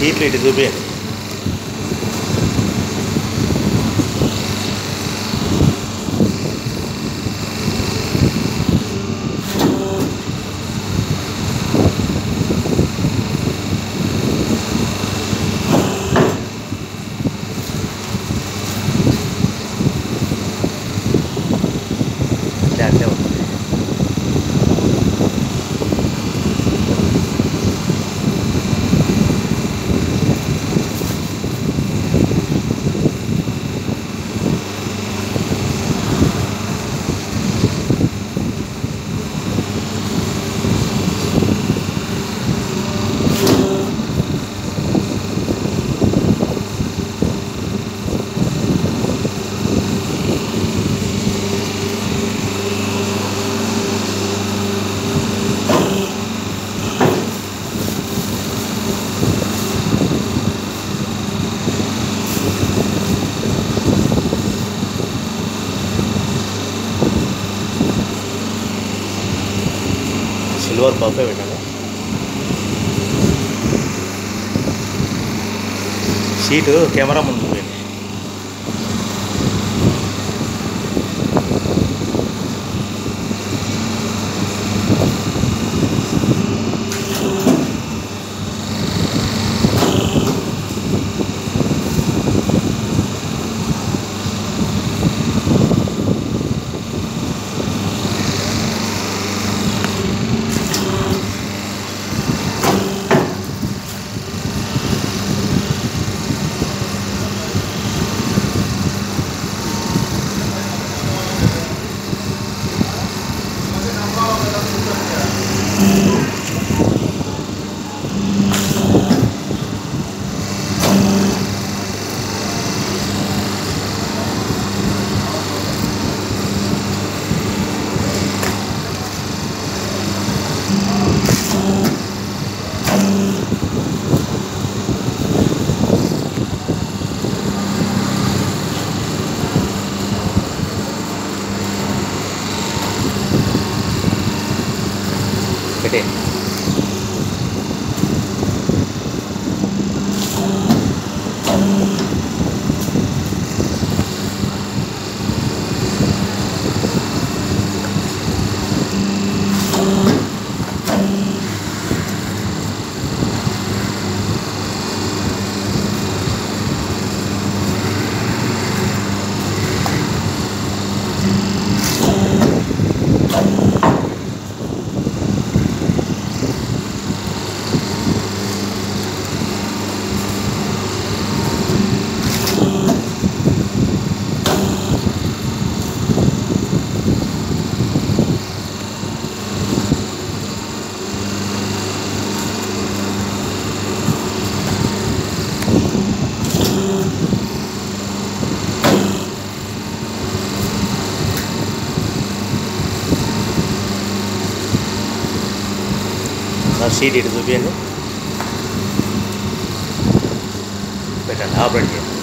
sempre resolver. Silver buffet పెట్టాను seat camera ముందు పోయింది ปร seed it is open better elaborate here